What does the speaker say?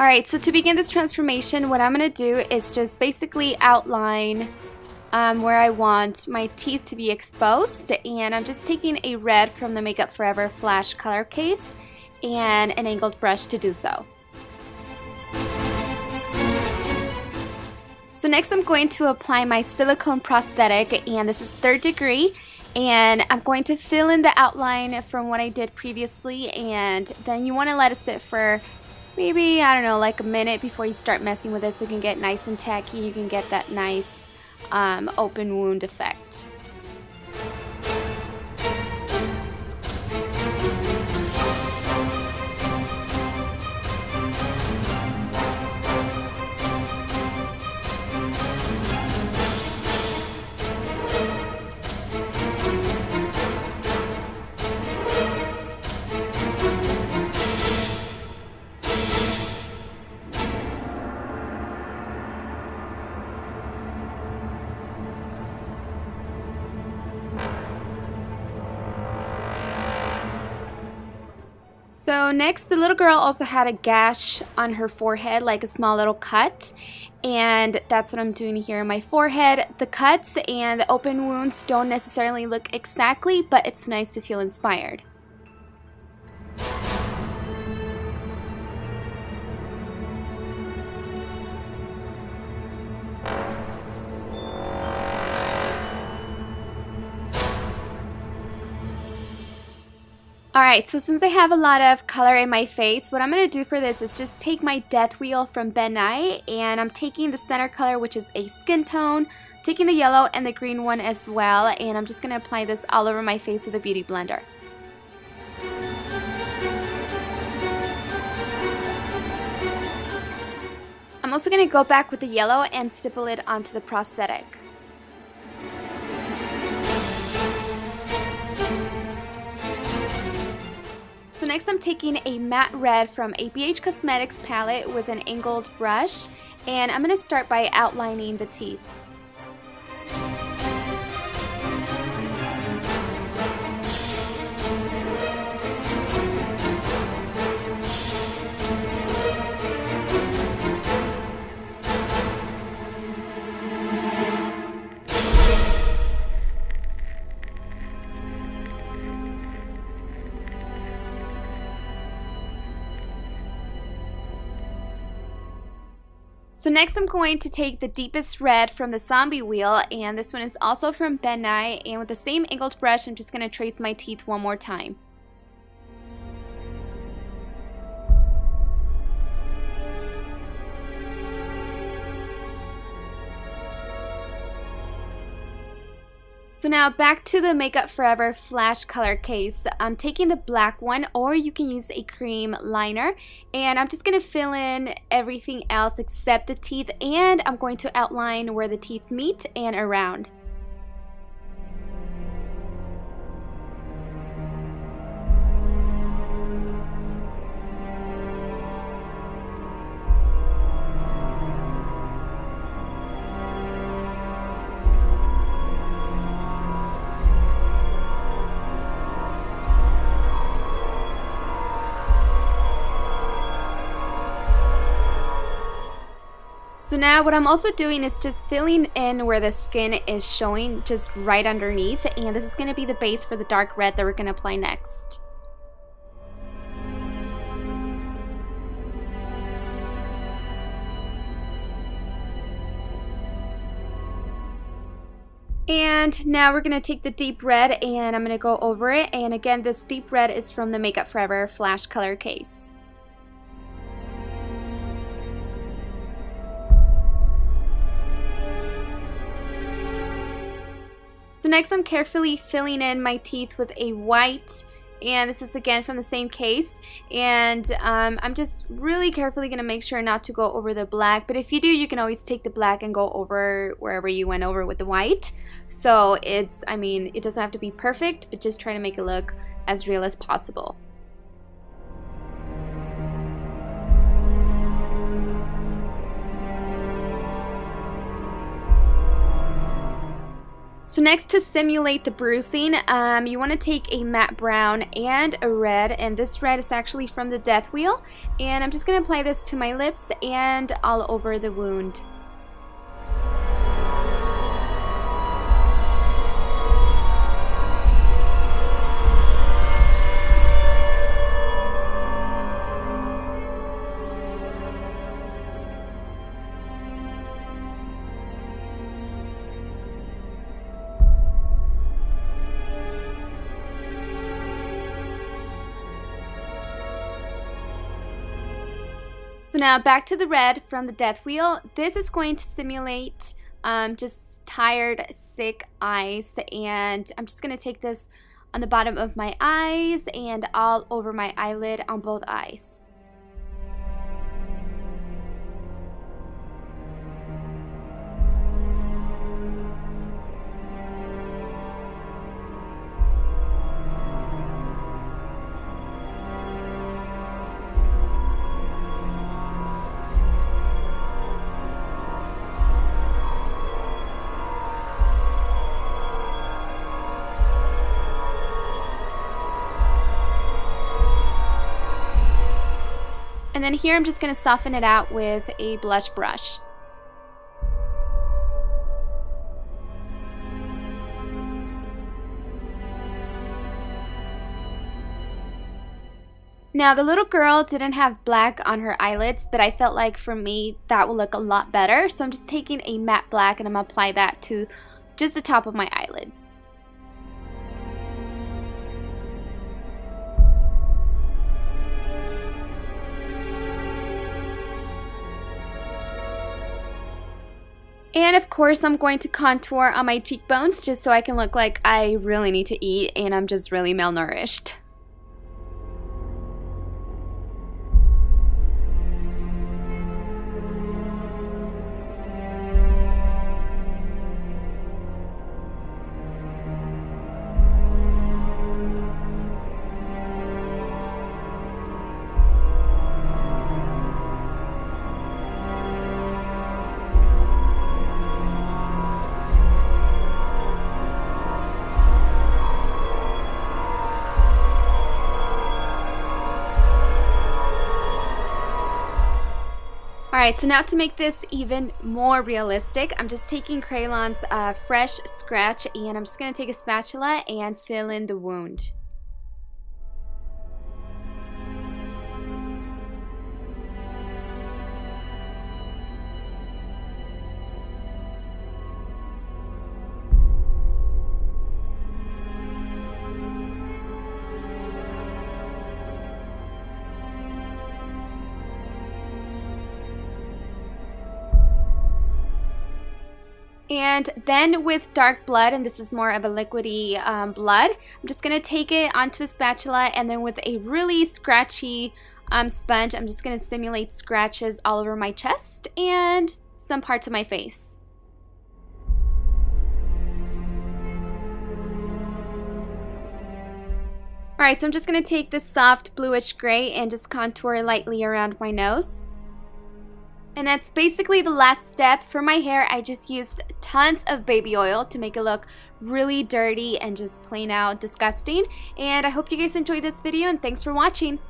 Alright, so to begin this transformation, what I'm going to do is just basically outline um, where I want my teeth to be exposed. And I'm just taking a red from the Makeup Forever Flash Color Case and an angled brush to do so. So next I'm going to apply my silicone prosthetic and this is third degree and I'm going to fill in the outline from what I did previously and then you want to let it sit for maybe I don't know like a minute before you start messing with it so you can get nice and tacky you can get that nice um, open wound effect. So next, the little girl also had a gash on her forehead, like a small little cut. And that's what I'm doing here on my forehead. The cuts and the open wounds don't necessarily look exactly, but it's nice to feel inspired. Alright, so since I have a lot of color in my face, what I'm going to do for this is just take my Death Wheel from Ben Nye, and I'm taking the center color, which is a skin tone, taking the yellow and the green one as well, and I'm just going to apply this all over my face with a Beauty Blender. I'm also going to go back with the yellow and stipple it onto the prosthetic. Next I'm taking a matte red from a BH Cosmetics palette with an angled brush and I'm going to start by outlining the teeth. So next I'm going to take the deepest red from the zombie wheel and this one is also from Ben Nye and with the same angled brush I'm just going to trace my teeth one more time. So now back to the Makeup Forever Flash Color Case. I'm taking the black one or you can use a cream liner and I'm just going to fill in everything else except the teeth and I'm going to outline where the teeth meet and around. So now what I'm also doing is just filling in where the skin is showing just right underneath and this is going to be the base for the dark red that we're going to apply next. And now we're going to take the deep red and I'm going to go over it. And again, this deep red is from the Makeup Forever Flash Color Case. So next I'm carefully filling in my teeth with a white and this is again from the same case. And um, I'm just really carefully gonna make sure not to go over the black but if you do you can always take the black and go over wherever you went over with the white. So it's I mean it doesn't have to be perfect but just try to make it look as real as possible So next to simulate the bruising, um, you want to take a matte brown and a red, and this red is actually from the death wheel, and I'm just going to apply this to my lips and all over the wound. So now back to the red from the death wheel. This is going to simulate um, just tired, sick eyes. And I'm just going to take this on the bottom of my eyes and all over my eyelid on both eyes. Then here I'm just going to soften it out with a blush brush. Now the little girl didn't have black on her eyelids, but I felt like for me that would look a lot better. So I'm just taking a matte black and I'm to apply that to just the top of my eyelids. And of course, I'm going to contour on my cheekbones just so I can look like I really need to eat and I'm just really malnourished. Alright, so now to make this even more realistic, I'm just taking Kryolan's uh, Fresh Scratch and I'm just going to take a spatula and fill in the wound. And then with dark blood, and this is more of a liquidy um, blood, I'm just going to take it onto a spatula and then with a really scratchy um, sponge, I'm just going to simulate scratches all over my chest and some parts of my face. Alright, so I'm just going to take this soft bluish gray and just contour lightly around my nose. And that's basically the last step. For my hair, I just used tons of baby oil to make it look really dirty and just plain out disgusting. And I hope you guys enjoyed this video and thanks for watching.